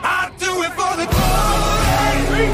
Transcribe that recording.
I do it for the glory.